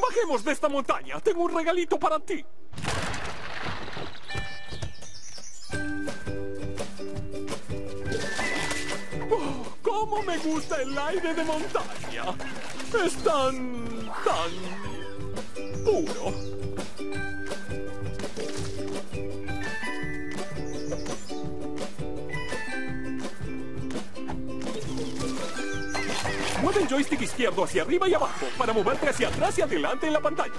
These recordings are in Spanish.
Bajemos de esta montaña. Tengo un regalito para ti. Oh, ¡Cómo me gusta el aire de montaña! Es tan... tan... puro. El joystick izquierdo hacia arriba y abajo para moverte hacia atrás y adelante en la pantalla.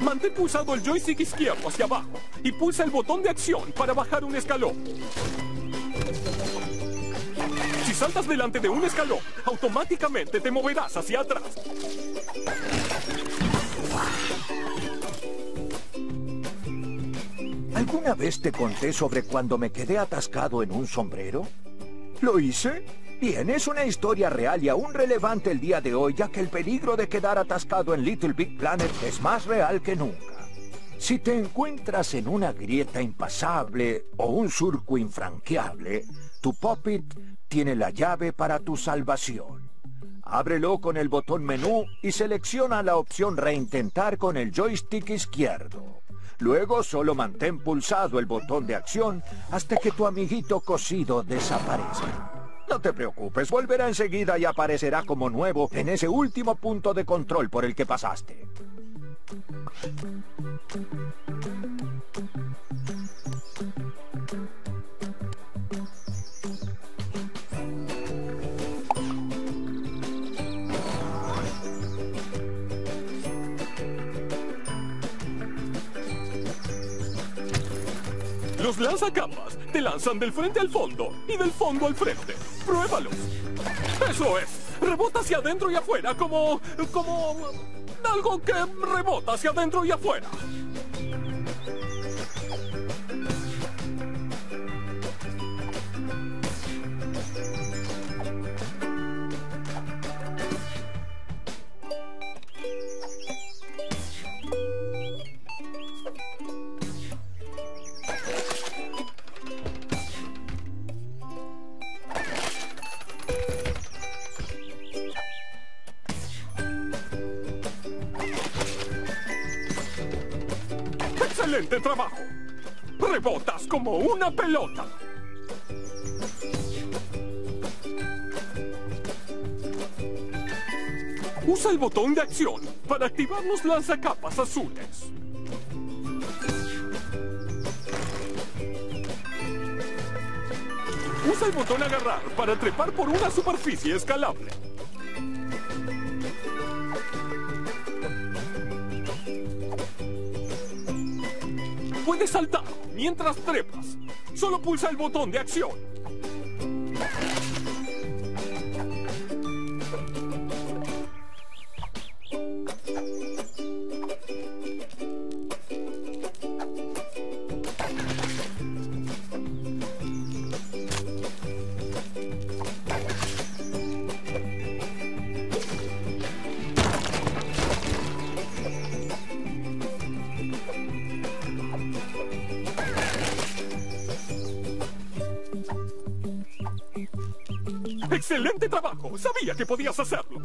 Mantén pulsado el joystick izquierdo hacia abajo y pulsa el botón de acción para bajar un escalón. Si saltas delante de un escalón, automáticamente te moverás hacia atrás. ¿Alguna vez te conté sobre cuando me quedé atascado en un sombrero? ¿Lo hice? Bien, es una historia real y aún relevante el día de hoy, ya que el peligro de quedar atascado en Little Big Planet es más real que nunca. Si te encuentras en una grieta impasable o un surco infranqueable, tu Puppet tiene la llave para tu salvación. Ábrelo con el botón menú y selecciona la opción reintentar con el joystick izquierdo. Luego solo mantén pulsado el botón de acción hasta que tu amiguito cosido desaparezca. No te preocupes, volverá enseguida y aparecerá como nuevo en ese último punto de control por el que pasaste. Los lanzacapas te lanzan del frente al fondo y del fondo al frente. Pruébalos. Eso es. Rebota hacia adentro y afuera como... como... algo que rebota hacia adentro y afuera. ¡Excelente trabajo! Rebotas como una pelota. Usa el botón de acción para activar los lanzacapas azules. Usa el botón agarrar para trepar por una superficie escalable. Saltar mientras trepas. Solo pulsa el botón de acción. Que podías hacerlo.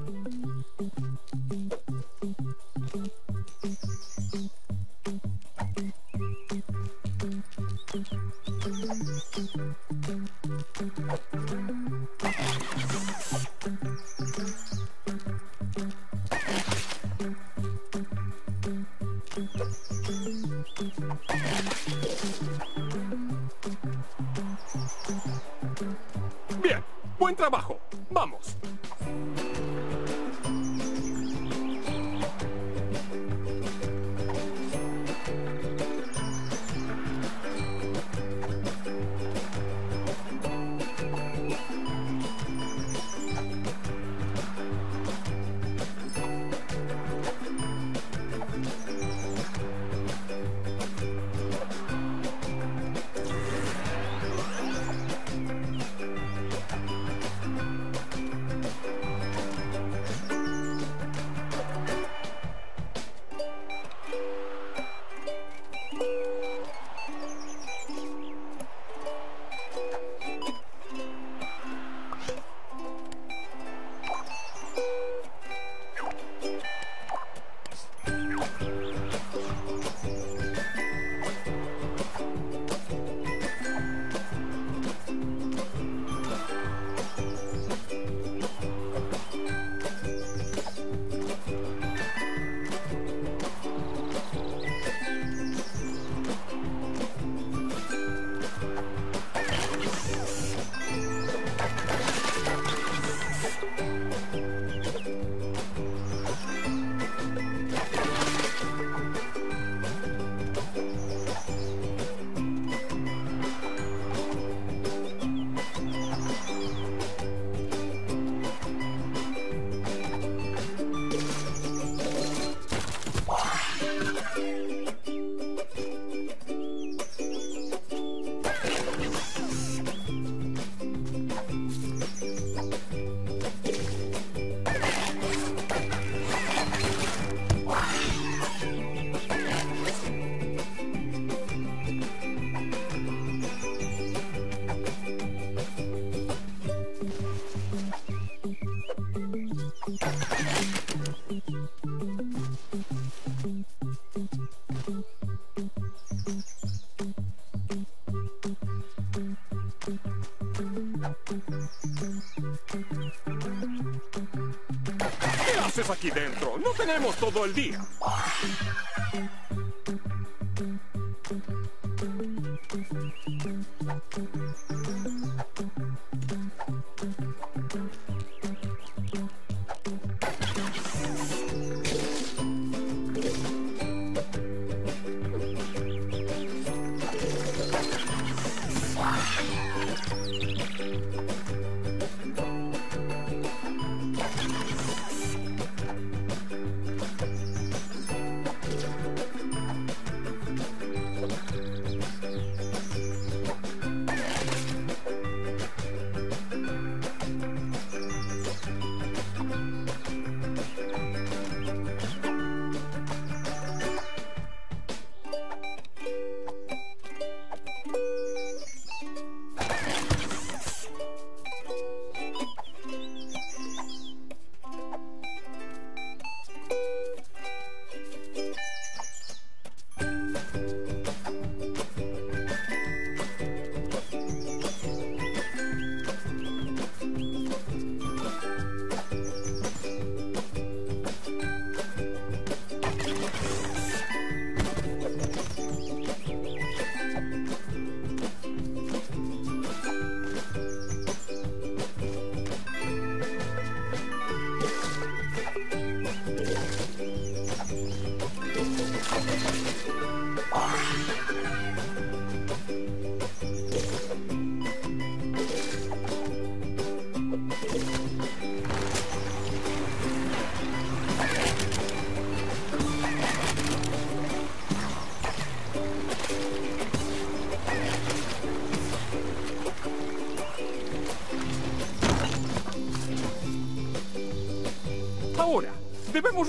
Haces aquí dentro? No tenemos todo el día.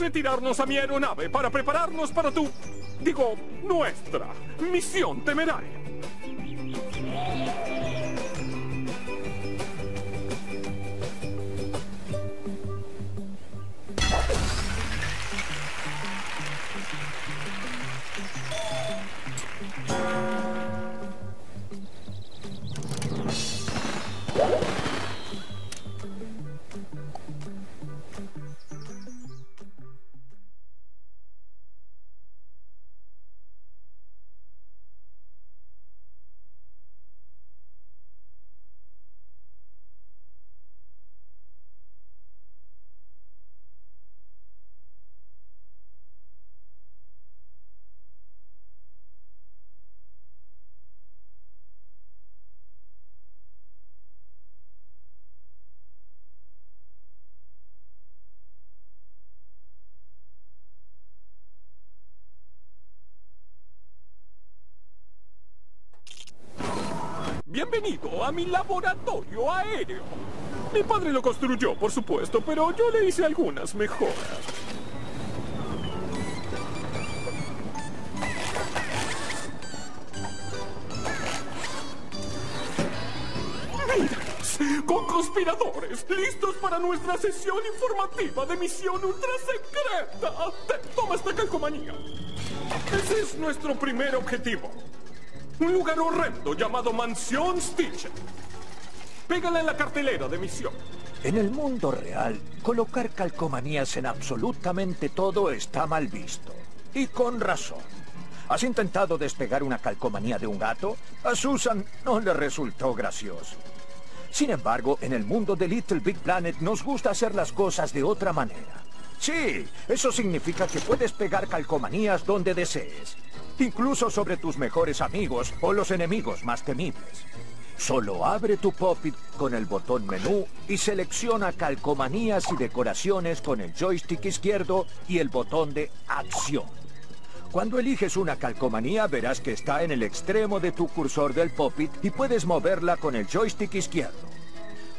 Retirarnos a mi aeronave para prepararnos para tu... Digo, nuestra misión temeraria. Bienvenido a mi laboratorio aéreo. Mi padre lo construyó, por supuesto, pero yo le hice algunas mejoras. Con conspiradores, listos para nuestra sesión informativa de misión ultra secreta. Toma esta calcomanía. Ese es nuestro primer objetivo. Un lugar horrendo llamado Mansión Stitch. Pégala en la cartelera de misión. En el mundo real, colocar calcomanías en absolutamente todo está mal visto. Y con razón. ¿Has intentado despegar una calcomanía de un gato? A Susan no le resultó gracioso. Sin embargo, en el mundo de Little Big Planet nos gusta hacer las cosas de otra manera. Sí, eso significa que puedes pegar calcomanías donde desees. Incluso sobre tus mejores amigos o los enemigos más temibles. Solo abre tu Pop-It con el botón menú y selecciona calcomanías y decoraciones con el joystick izquierdo y el botón de acción. Cuando eliges una calcomanía verás que está en el extremo de tu cursor del Pop-It y puedes moverla con el joystick izquierdo.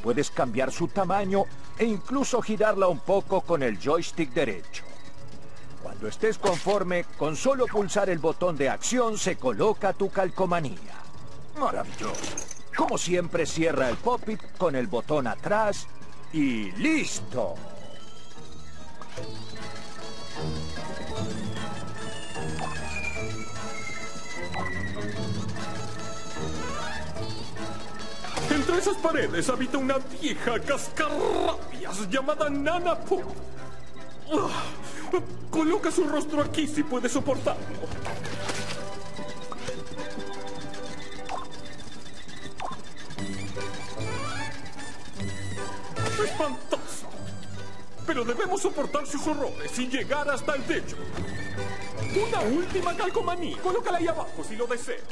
Puedes cambiar su tamaño e incluso girarla un poco con el joystick derecho. Cuando estés conforme, con solo pulsar el botón de acción se coloca tu calcomanía. Maravilloso. Como siempre, cierra el pop-it con el botón atrás y listo. Entre esas paredes habita una vieja cascarrabias llamada Nana Poo. Ah, Coloca su rostro aquí si puede soportarlo. Espantoso. Pero debemos soportar sus horrores y llegar hasta el techo. Una última calcomanía. Colócala ahí abajo si lo deseas.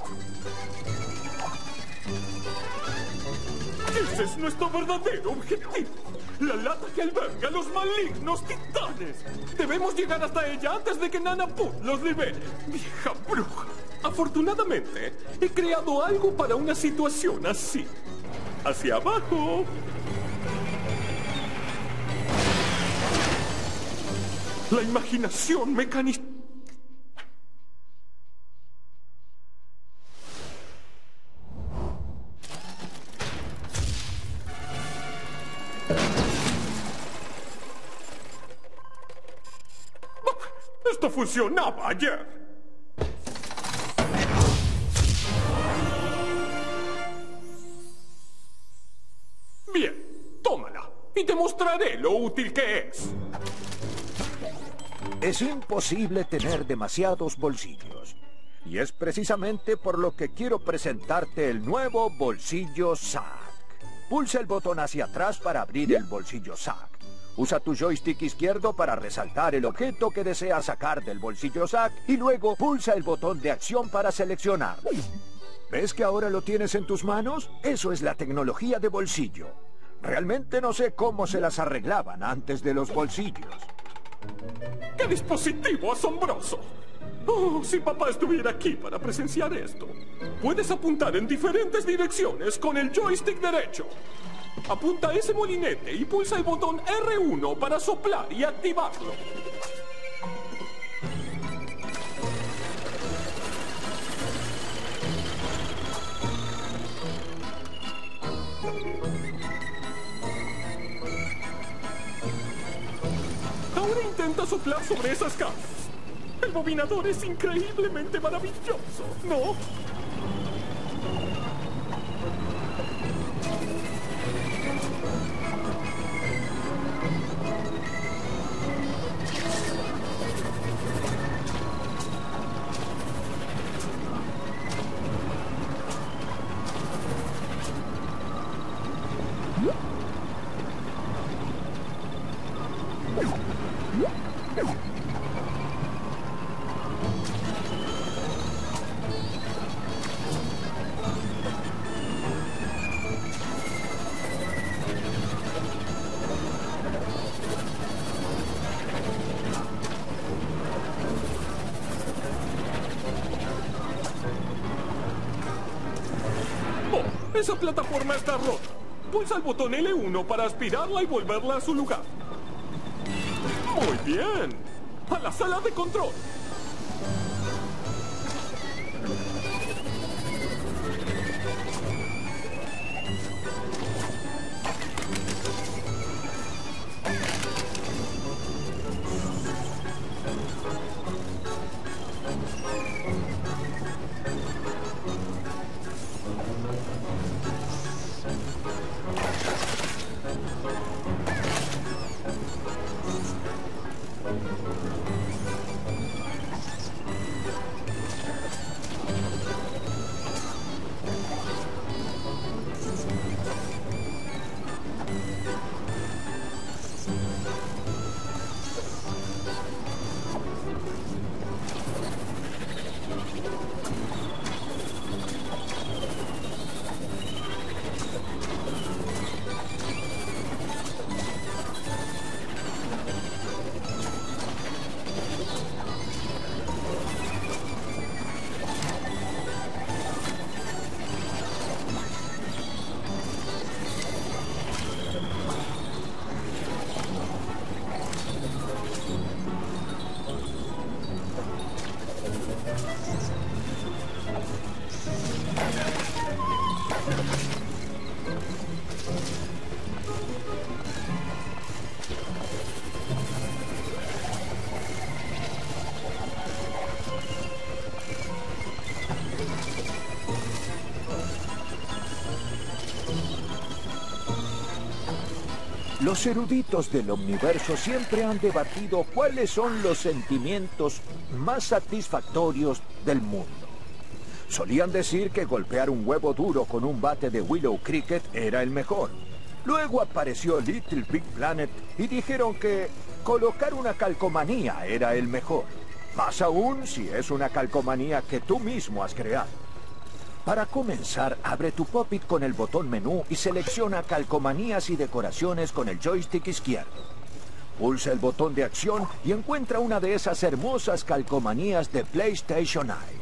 Ese es nuestro verdadero objetivo. La lata que alberga a los malignos titanes. Debemos llegar hasta ella antes de que Nana Put los libere. Vieja bruja. Afortunadamente, he creado algo para una situación así. Hacia abajo. La imaginación mecanista. Funcionaba ayer. Bien, tómala y te mostraré lo útil que es. Es imposible tener demasiados bolsillos. Y es precisamente por lo que quiero presentarte el nuevo bolsillo SAC. Pulsa el botón hacia atrás para abrir el bolsillo SAC. Usa tu joystick izquierdo para resaltar el objeto que deseas sacar del bolsillo SAC y luego pulsa el botón de acción para seleccionar. ¿Ves que ahora lo tienes en tus manos? Eso es la tecnología de bolsillo. Realmente no sé cómo se las arreglaban antes de los bolsillos. ¡Qué dispositivo asombroso! Oh, si papá estuviera aquí para presenciar esto. Puedes apuntar en diferentes direcciones con el joystick derecho. Apunta ese molinete y pulsa el botón R1 para soplar y activarlo. Ahora intenta soplar sobre esas cajas. El bobinador es increíblemente maravilloso, ¿no? Esa plataforma está rota. Pulsa el botón L1 para aspirarla y volverla a su lugar. Muy bien. A la sala de control. Los eruditos del omniverso siempre han debatido cuáles son los sentimientos más satisfactorios del mundo. Solían decir que golpear un huevo duro con un bate de Willow Cricket era el mejor. Luego apareció Little Big Planet y dijeron que colocar una calcomanía era el mejor. Más aún si es una calcomanía que tú mismo has creado. Para comenzar, abre tu Pop-It con el botón menú y selecciona calcomanías y decoraciones con el joystick izquierdo. Pulsa el botón de acción y encuentra una de esas hermosas calcomanías de PlayStation Eye.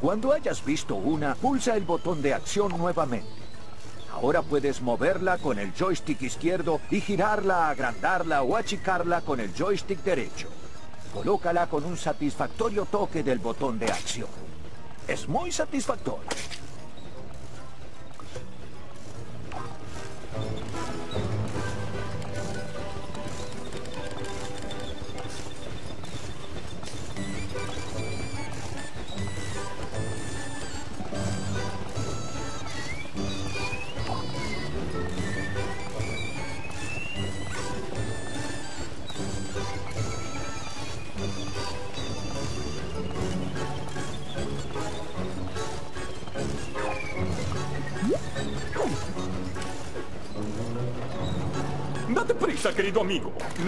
Cuando hayas visto una, pulsa el botón de acción nuevamente. Ahora puedes moverla con el joystick izquierdo y girarla, agrandarla o achicarla con el joystick derecho. Colócala con un satisfactorio toque del botón de acción es muy satisfactorio.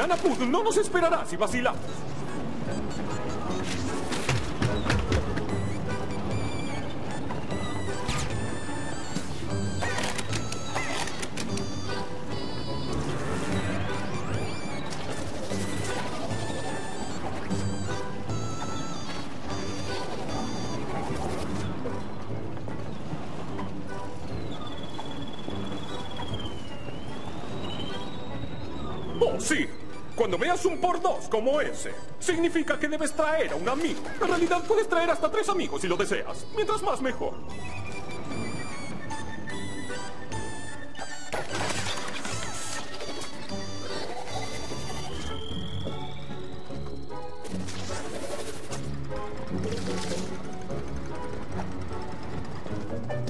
Nanapud no nos esperará si vacilamos. Oh, sí. Cuando veas un por dos como ese, significa que debes traer a un amigo. En realidad puedes traer hasta tres amigos si lo deseas. Mientras más, mejor.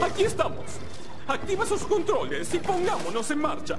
Aquí estamos. Activa sus controles y pongámonos en marcha.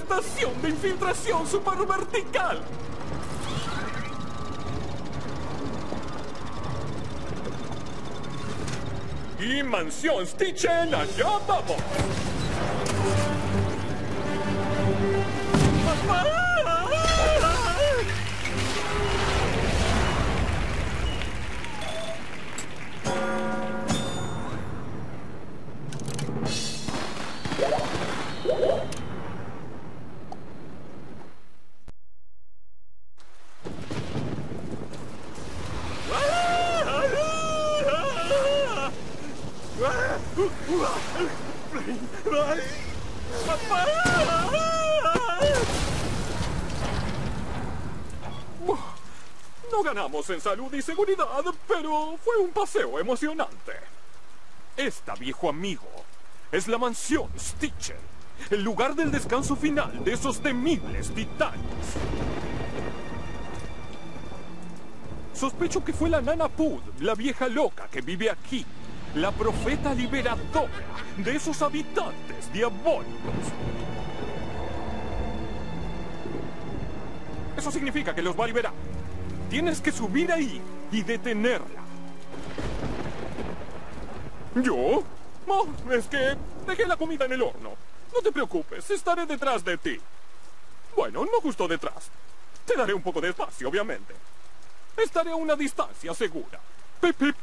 Estación de infiltración super vertical. Y Mansión Stitchen, allá vamos. En salud y seguridad, pero fue un paseo emocionante. Esta, viejo amigo, es la mansión Stitcher, el lugar del descanso final de esos temibles titanes. Sospecho que fue la Nana Pud, la vieja loca que vive aquí, la profeta liberadora de esos habitantes diabólicos. Eso significa que los va a liberar. Tienes que subir ahí y detenerla. ¿Yo? No, es que dejé la comida en el horno. No te preocupes, estaré detrás de ti. Bueno, no justo detrás. Te daré un poco de espacio, obviamente. Estaré a una distancia segura. Pip, pip.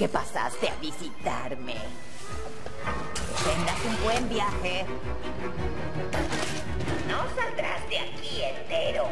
Que pasaste a visitarme. Tengas un buen viaje. No saldrás de aquí entero.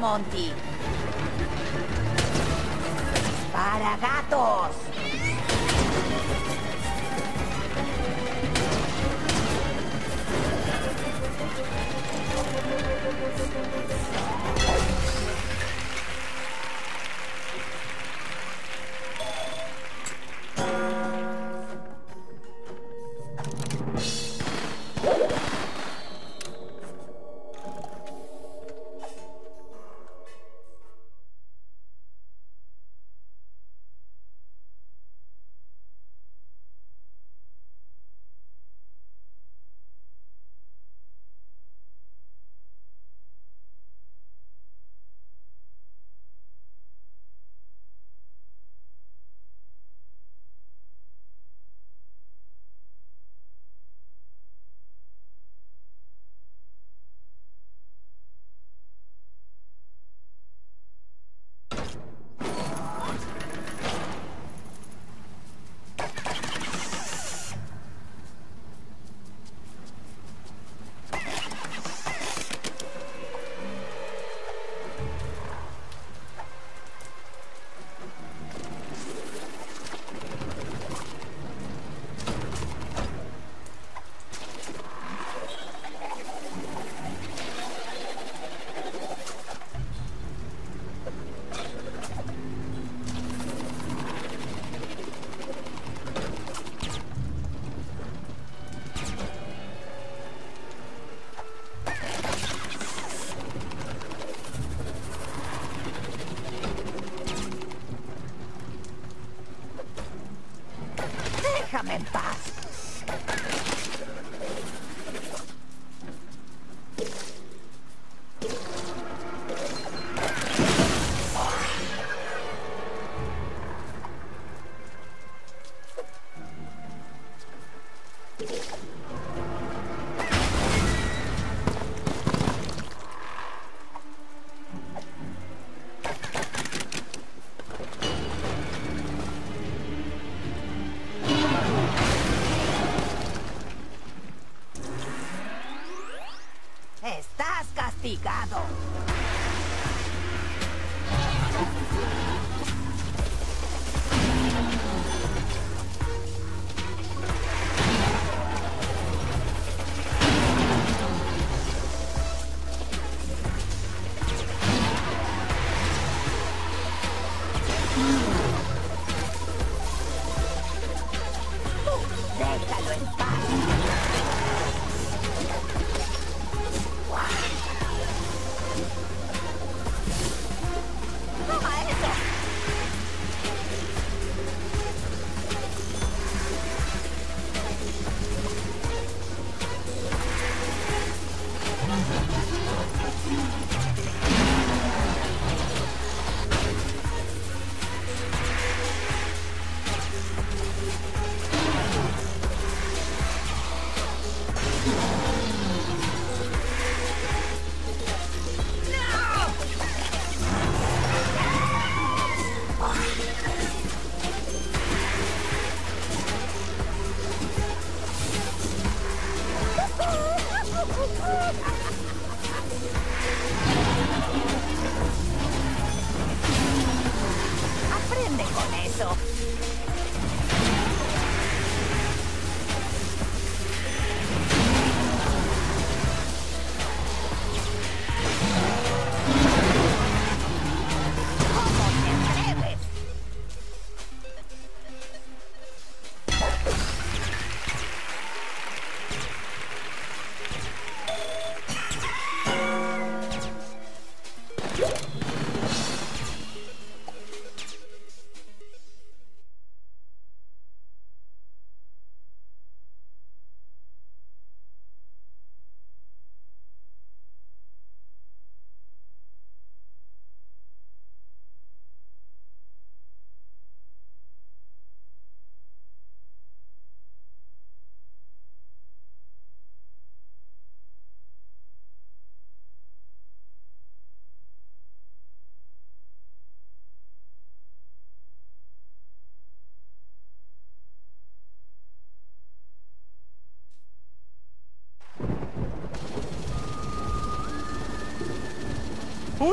monti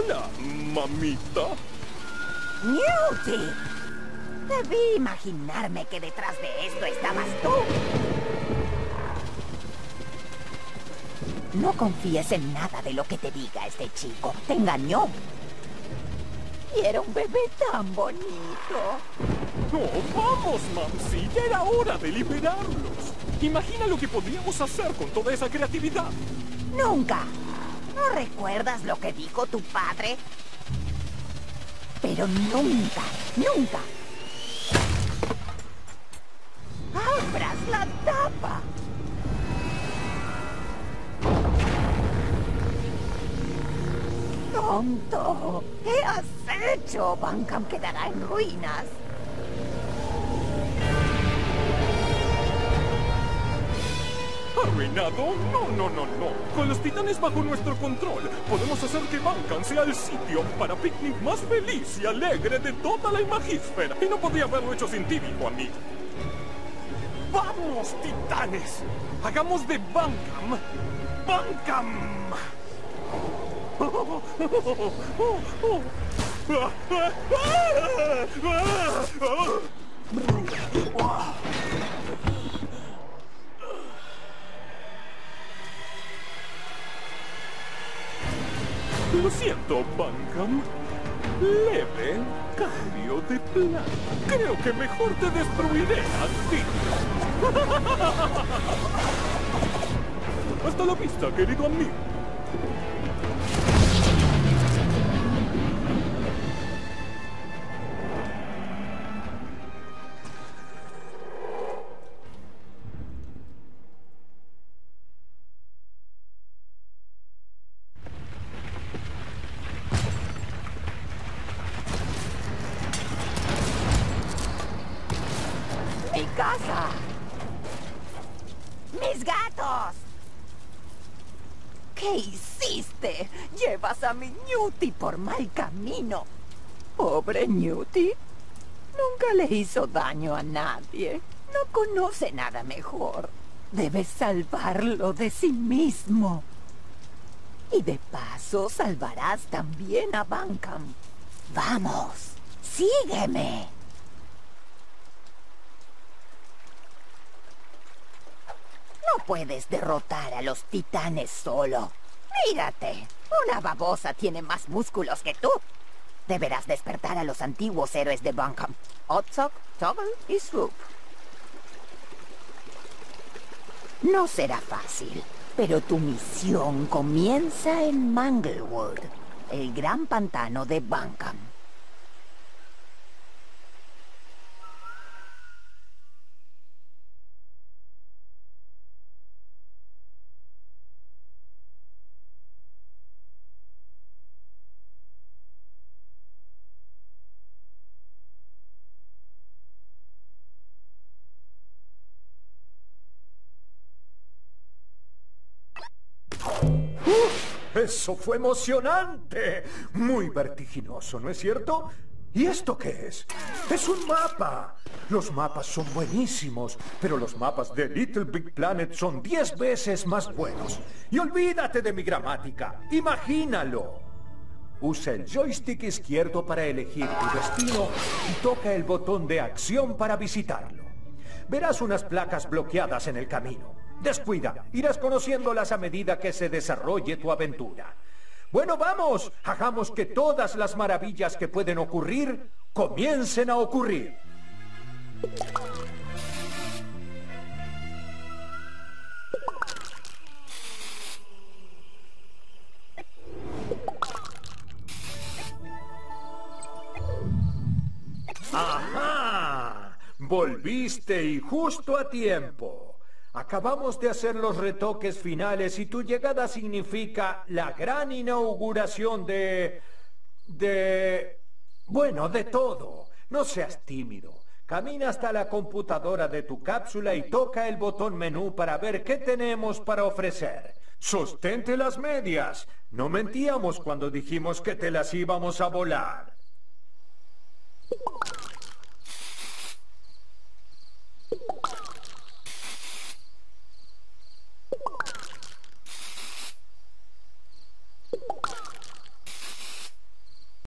Hola, mamita. ¡Newty! Debí imaginarme que detrás de esto estabas tú. No confíes en nada de lo que te diga este chico. Te engañó. Y era un bebé tan bonito. No, vamos, Mamsi. Ya era hora de liberarlos. Imagina lo que podríamos hacer con toda esa creatividad. Nunca. ¿No recuerdas lo que dijo tu padre? Pero nunca, nunca. Abras la tapa. ¡Tonto! ¿Qué has hecho? Bancam quedará en ruinas. ¿Arruinado? No, no, no, no. Con los titanes bajo nuestro control, podemos hacer que Bancan sea el sitio para picnic más feliz y alegre de toda la imagisfera. Y no podría haberlo hecho sin ti, hijo amigo. ¡Vamos, titanes! ¡Hagamos de Bancam... ¡Bancam! Lo siento, Bancam. Leve cambio de plan. Creo que mejor te destruiré a ti. Hasta la vista, querido amigo. Newty por mal camino. Pobre Newty. Nunca le hizo daño a nadie. No conoce nada mejor. Debes salvarlo de sí mismo. Y de paso salvarás también a Bancam. Vamos, sígueme. No puedes derrotar a los titanes solo. Mírate, una babosa tiene más músculos que tú. Deberás despertar a los antiguos héroes de Bunkum. Otsok, Toggle y Swoop. No será fácil, pero tu misión comienza en Manglewood, el gran pantano de Bunkum. Eso fue emocionante. Muy vertiginoso, ¿no es cierto? ¿Y esto qué es? Es un mapa. Los mapas son buenísimos, pero los mapas de Little Big Planet son diez veces más buenos. Y olvídate de mi gramática. Imagínalo. Usa el joystick izquierdo para elegir tu destino y toca el botón de acción para visitarlo. Verás unas placas bloqueadas en el camino. Descuida, irás conociéndolas a medida que se desarrolle tu aventura. Bueno, vamos, hagamos que todas las maravillas que pueden ocurrir comiencen a ocurrir. ¡Ajá! Volviste y justo a tiempo. Acabamos de hacer los retoques finales y tu llegada significa la gran inauguración de... de... bueno, de todo. No seas tímido. Camina hasta la computadora de tu cápsula y toca el botón menú para ver qué tenemos para ofrecer. Sostente las medias. No mentíamos cuando dijimos que te las íbamos a volar.